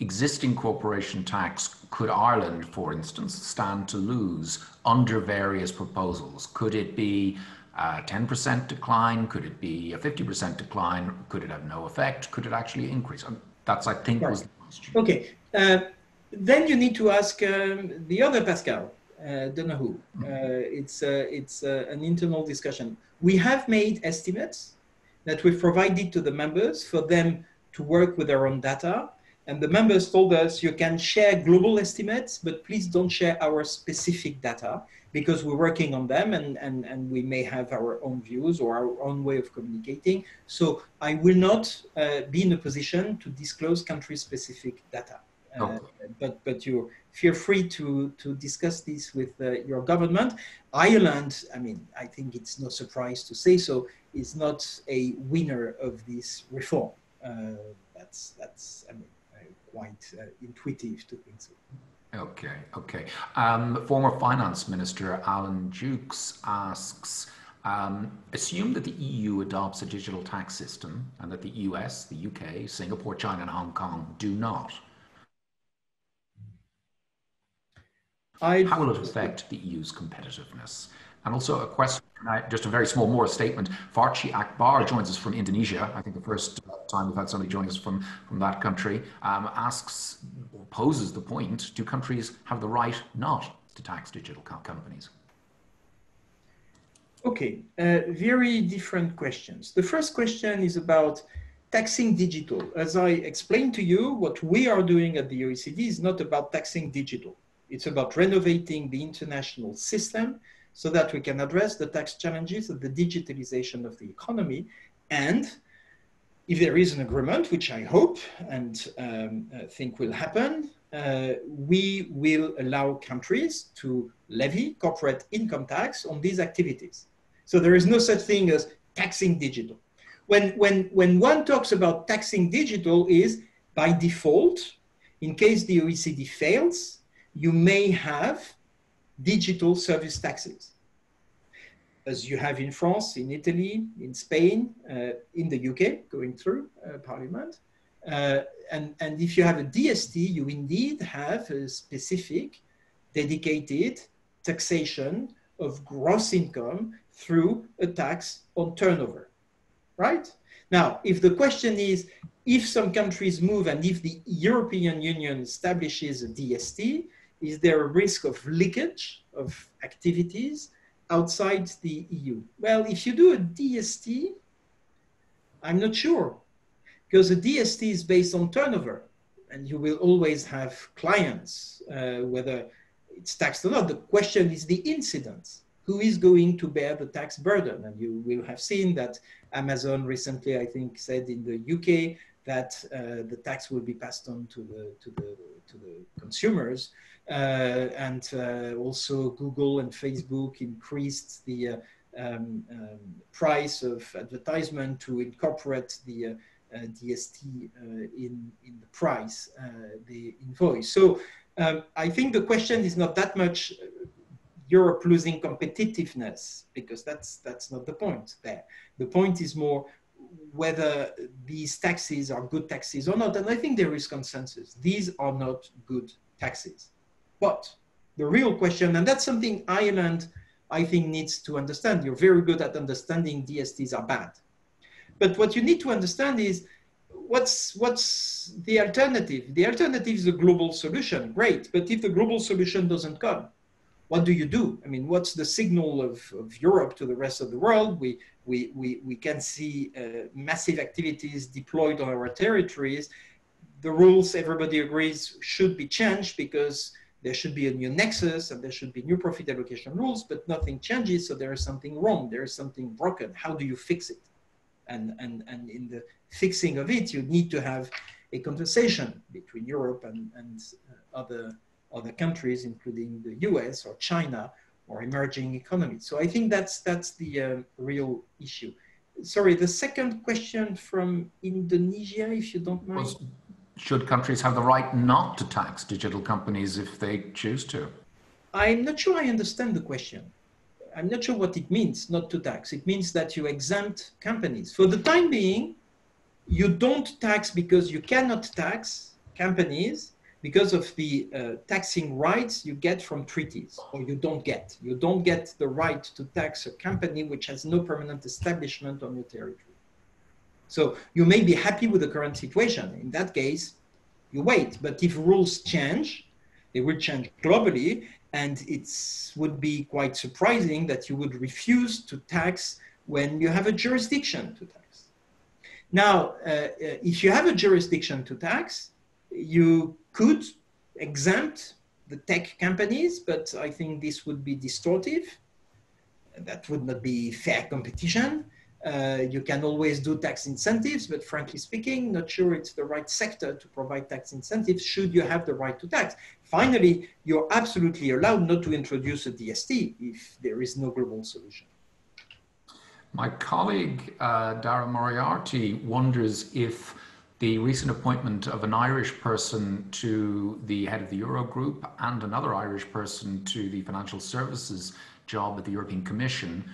existing corporation tax could Ireland, for instance, stand to lose under various proposals? Could it be a 10% decline? Could it be a 50% decline? Could it have no effect? Could it actually increase? And that's, I think, right. was the question. Okay. Uh, then you need to ask um, the other Pascal uh, Donohoe. Uh, it's uh, it's uh, an internal discussion. We have made estimates that we've provided to the members for them to work with their own data. And the members told us you can share global estimates, but please don't share our specific data because we're working on them and, and, and we may have our own views or our own way of communicating. So I will not uh, be in a position to disclose country specific data. Uh, okay. but but you feel free to to discuss this with uh, your government. Ireland, I mean, I think it's no surprise to say so, is not a winner of this reform. Uh, that's that's I mean quite uh, intuitive to think so. Okay, okay. Um, former Finance Minister Alan Dukes asks, um, assume that the EU adopts a digital tax system and that the US, the UK, Singapore, China, and Hong Kong do not. I'd, How will it affect the EU's competitiveness? And also a question, just a very small more statement. Farchi Akbar joins us from Indonesia. I think the first time we've had somebody join us from, from that country. Um, asks, poses the point, do countries have the right not to tax digital co companies? Okay, uh, very different questions. The first question is about taxing digital. As I explained to you, what we are doing at the OECD is not about taxing digital. It's about renovating the international system so that we can address the tax challenges of the digitalization of the economy. And if there is an agreement, which I hope and um, uh, think will happen, uh, we will allow countries to levy corporate income tax on these activities. So there is no such thing as taxing digital. When, when, when one talks about taxing digital is by default, in case the OECD fails, you may have digital service taxes, as you have in France, in Italy, in Spain, uh, in the UK, going through uh, Parliament. Uh, and, and if you have a DST, you indeed have a specific dedicated taxation of gross income through a tax on turnover, right? Now, if the question is, if some countries move and if the European Union establishes a DST, is there a risk of leakage of activities outside the EU? Well, if you do a DST, I'm not sure, because a DST is based on turnover, and you will always have clients, uh, whether it's taxed or not. The question is the incidence. Who is going to bear the tax burden? And you will have seen that Amazon recently, I think, said in the UK that uh, the tax will be passed on to the to the to the consumers. Uh, and uh, also Google and Facebook increased the uh, um, um, price of advertisement to incorporate the DST in, in the price the invoice. So um, I think the question is not that much Europe losing competitiveness because that's that's not the point there. The point is more whether these taxes are good taxes or not. And I think there is consensus. These are not good taxes. But the real question, and that's something Ireland, I think, needs to understand. You're very good at understanding DSTs are bad. But what you need to understand is what's, what's the alternative? The alternative is a global solution. Great. But if the global solution doesn't come, what do you do? I mean, what's the signal of, of Europe to the rest of the world? We, we, we, we can see uh, massive activities deployed on our territories. The rules, everybody agrees, should be changed because there should be a new nexus and there should be new profit allocation rules, but nothing changes. So there is something wrong. There is something broken. How do you fix it? And, and, and in the fixing of it, you need to have a conversation between Europe and, and uh, other, other countries, including the US or China or emerging economies. So I think that's, that's the uh, real issue. Sorry, the second question from Indonesia, if you don't mind. Should countries have the right not to tax digital companies if they choose to? I'm not sure I understand the question. I'm not sure what it means not to tax. It means that you exempt companies. For the time being, you don't tax because you cannot tax companies because of the uh, taxing rights you get from treaties, or you don't get. You don't get the right to tax a company which has no permanent establishment on your territory. So you may be happy with the current situation. In that case, you wait. But if rules change, they will change globally, and it would be quite surprising that you would refuse to tax when you have a jurisdiction to tax. Now, uh, uh if you have a jurisdiction to tax, you could exempt the tech companies, but I think this would be distortive. That would not be fair competition. Uh, you can always do tax incentives, but frankly speaking, not sure it's the right sector to provide tax incentives should you have the right to tax. Finally, you're absolutely allowed not to introduce a DST if there is no global solution. My colleague, uh, Dara Moriarty, wonders if the recent appointment of an Irish person to the head of the Eurogroup and another Irish person to the financial services job at the European Commission,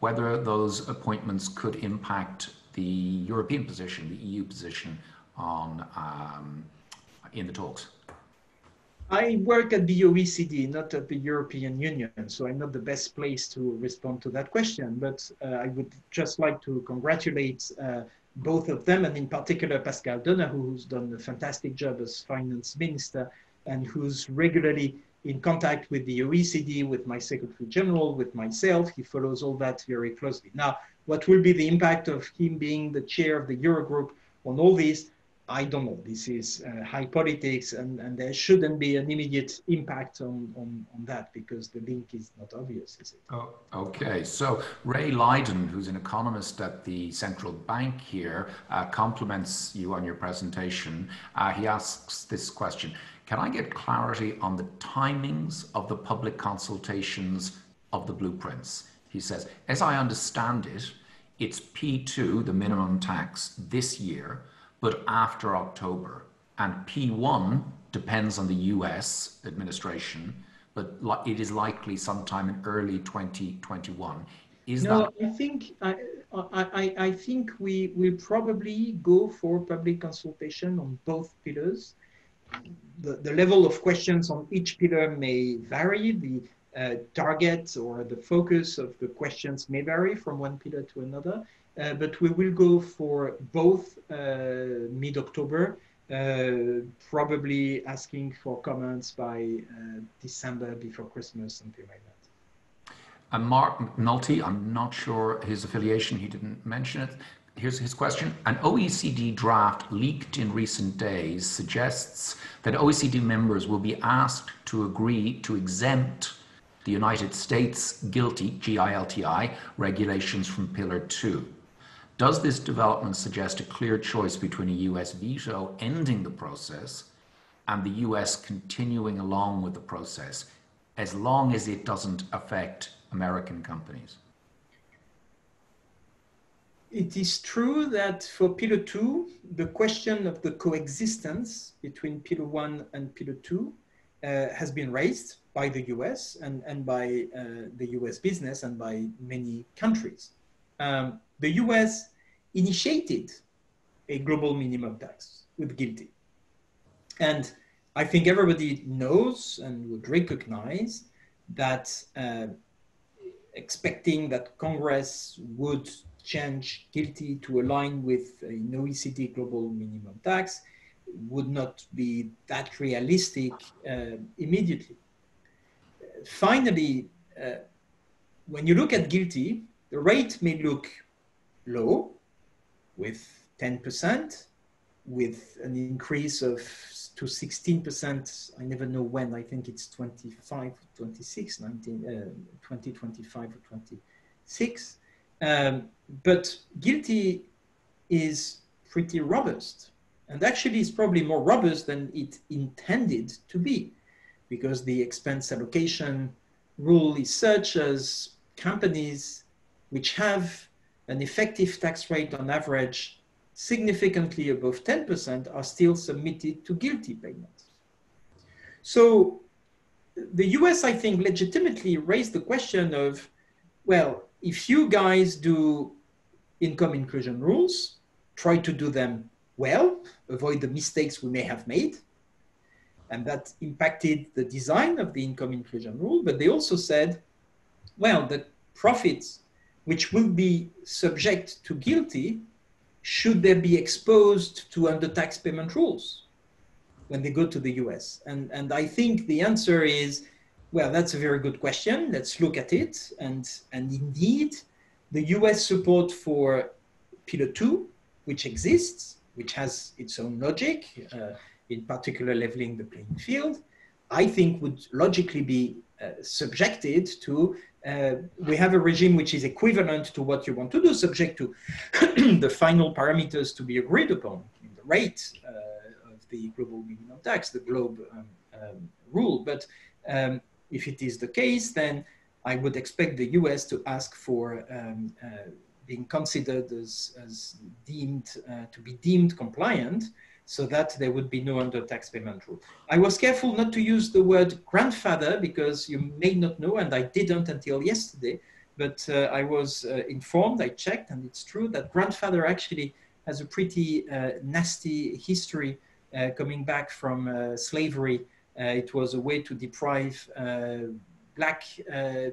whether those appointments could impact the European position, the EU position on um, in the talks. I work at the OECD, not at the European Union, so I'm not the best place to respond to that question. But uh, I would just like to congratulate uh, both of them, and in particular Pascal Donohoe, who's done a fantastic job as finance minister and who's regularly in contact with the OECD, with my Secretary General, with myself. He follows all that very closely. Now, what will be the impact of him being the chair of the Eurogroup on all this? I don't know. This is uh, high politics, and, and there shouldn't be an immediate impact on, on, on that because the link is not obvious, is it? Oh, okay. So Ray Lydon, who's an economist at the central bank here, uh, compliments you on your presentation. Uh, he asks this question Can I get clarity on the timings of the public consultations of the blueprints? He says, As I understand it, it's P2, the minimum tax, this year but after October. And P1 depends on the US administration, but it is likely sometime in early 2021. Is no, that... I think I, I, I think we will probably go for public consultation on both pillars. The, the level of questions on each pillar may vary. The uh, target or the focus of the questions may vary from one pillar to another. Uh, but we will go for both uh, mid-October, uh, probably asking for comments by December before Christmas, something like that. And Mark McNulty, I'm not sure his affiliation, he didn't mention it. Here's his question. An OECD draft leaked in recent days suggests that OECD members will be asked to agree to exempt the United States GILTI, G-I-L-T-I, regulations from Pillar 2. Does this development suggest a clear choice between a US veto ending the process and the US continuing along with the process as long as it doesn't affect American companies? It is true that for Pillar 2, the question of the coexistence between Pillar 1 and Pillar 2 uh, has been raised by the US and, and by uh, the US business and by many countries. Um, the US initiated a global minimum tax with GILTI. And I think everybody knows and would recognize that uh, expecting that Congress would change GILTI to align with an OECD global minimum tax would not be that realistic uh, immediately. Finally, uh, when you look at GILTI, the rate may look low, with 10%, with an increase of to 16%. I never know when, I think it's 25, 26, 19, uh, 2025 or 26. Um, but GILTI is pretty robust. And actually, it's probably more robust than it intended to be, because the expense allocation rule is such as companies which have an effective tax rate on average significantly above 10% are still submitted to GILTI payments. So the US, I think, legitimately raised the question of, well, if you guys do income inclusion rules, try to do them well, avoid the mistakes we may have made. And that impacted the design of the income inclusion rule. But they also said, well, the profits which will be subject to GILTI should they be exposed to under tax payment rules. when they go to the US? And, and I think the answer is, well, that's a very good question. Let's look at it. And, and indeed, the US support for Pillar 2, which exists, which has its own logic, uh, in particular leveling the playing field, I think would logically be uh, subjected to uh, we have a regime which is equivalent to what you want to do, subject to the final parameters to be agreed upon, the rate uh, of the global minimum tax, the globe um, um, rule. But um, if it is the case, then I would expect the US to ask for um, uh, being considered as, as deemed uh, to be deemed compliant so that there would be no under tax payment rule. I was careful not to use the word grandfather because you may not know, and I didn't until yesterday, but uh, I was uh, informed, I checked, and it's true that grandfather actually has a pretty uh, nasty history uh, coming back from slavery. Uh, it was a way to deprive black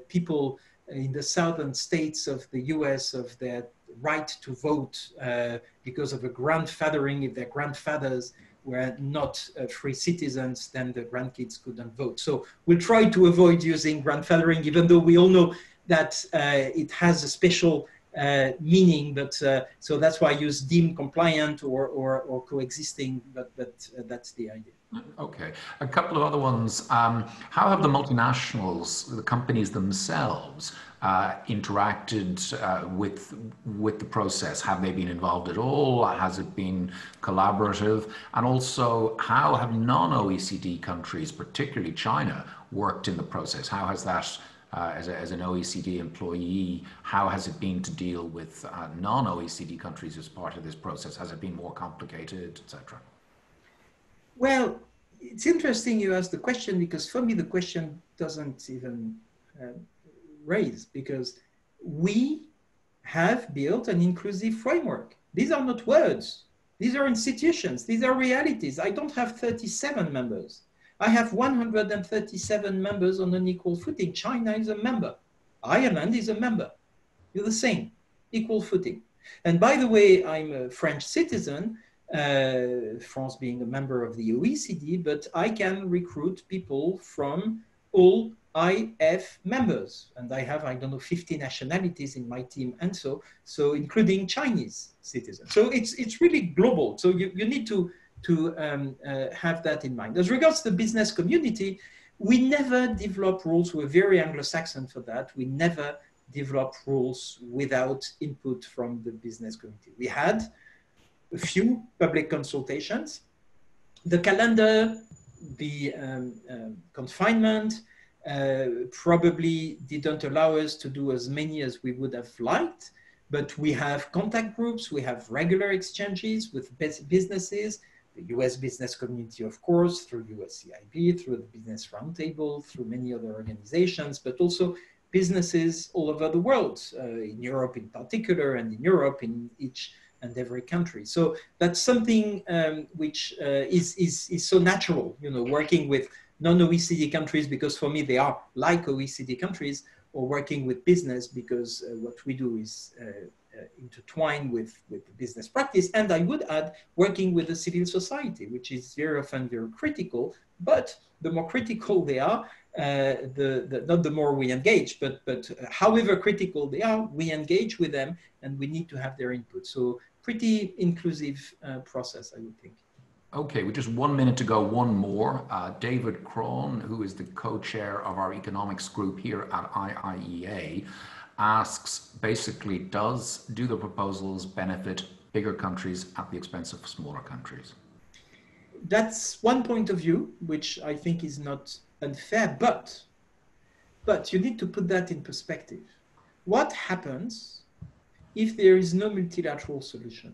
people in the southern states of the US of their right to vote uh, because of a grandfathering. If their grandfathers were not uh, free citizens, then the grandkids couldn't vote. So we'll try to avoid using grandfathering, even though we all know that uh, it has a special uh, meaning, but uh, so that's why I use deemed compliant or, or, or coexisting, but, but uh, that's the idea. Okay, a couple of other ones. Um, how have the multinationals, the companies themselves, uh, interacted uh, with with the process? Have they been involved at all? Has it been collaborative? And also, how have non-OECD countries, particularly China, worked in the process? How has that, uh, as, a, as, an OECD employee, how has it been to deal with uh, non-OECD countries as part of this process? Has it been more complicated, etc.? Well, it's interesting you ask the question because for me the question doesn't even uh, raise because we have built an inclusive framework. These are not words. These are institutions. These are realities. I don't have 37 members. I have 137 members on an equal footing. China is a member. Ireland is a member. You're the same, equal footing. And by the way, I'm a French citizen, uh, France being a member of the OECD, but I can recruit people from all IF members. And I have, I don't know, 50 nationalities in my team and so, so including Chinese citizens. So it's, it's really global. So you, you need to, to um, uh, have that in mind. As regards the business community, we never develop rules. We're very Anglo-Saxon for that. We never develop rules without input from the business community. We had a few public consultations. The calendar, the um, um, confinement, uh, probably didn't allow us to do as many as we would have liked, but we have contact groups, we have regular exchanges with businesses, the US business community, of course, through USCIB, through the Business Roundtable, through many other organizations, but also businesses all over the world, uh, in Europe in particular, and in Europe in each and every country. So that's something um, which uh, is, is, is so natural, you know, working with non-OECD countries because for me they are like OECD countries or working with business because uh, what we do is uh, intertwined with, with business practice. And I would add working with the civil society, which is very often very critical, but the more critical they are, uh, the, the, not the more we engage, but, but however critical they are, we engage with them and we need to have their input. So pretty inclusive uh, process, I would think. Okay, with just one minute to go, one more. Uh, David Crone, who is the co-chair of our economics group here at IIEA, asks basically, does do the proposals benefit bigger countries at the expense of smaller countries? That's one point of view, which I think is not unfair, but but you need to put that in perspective. What happens if there is no multilateral solution?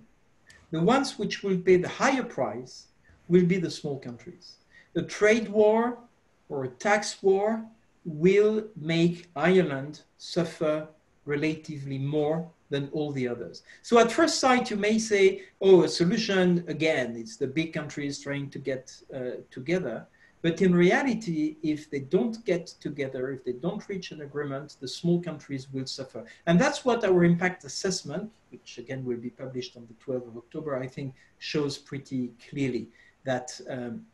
The ones which will pay the higher price will be the small countries. A trade war or a tax war will make Ireland suffer relatively more than all the others. So at first sight, you may say, oh, a solution, again, it's the big countries trying to get uh, together. But in reality, if they don't get together, if they don't reach an agreement, the small countries will suffer. And that's what our impact assessment, which again will be published on the 12th of October, I think shows pretty clearly that um,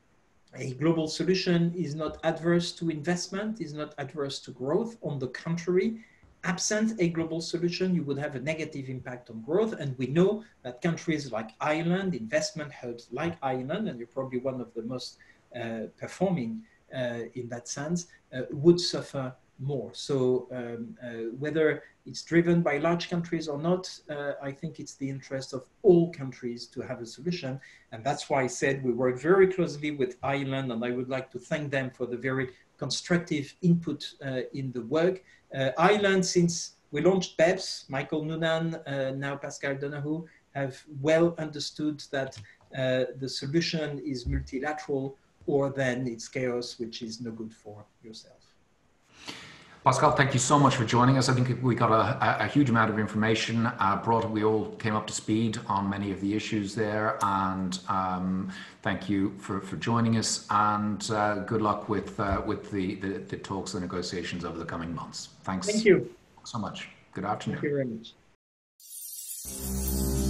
a global solution is not adverse to investment, is not adverse to growth. On the contrary, absent a global solution, you would have a negative impact on growth. And we know that countries like Ireland, investment hubs like Ireland, and you're probably one of the most uh, performing uh, in that sense, uh, would suffer more. So um, uh, whether it's driven by large countries or not, uh, I think it's the interest of all countries to have a solution. And that's why I said we work very closely with Ireland, and I would like to thank them for the very constructive input uh, in the work. Uh, Ireland, since we launched BEPS, Michael Noonan, uh, now Pascal Donohoe, have well understood that uh, the solution is multilateral or then it's chaos, which is no good for yourself. Pascal, thank you so much for joining us. I think we got a, a huge amount of information uh, brought. We all came up to speed on many of the issues there, and um, thank you for, for joining us. And uh, good luck with uh, with the, the, the talks and negotiations over the coming months. Thanks. Thank you so much. Good afternoon. Thank you very much.